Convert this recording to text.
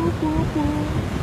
boop, boop, boop.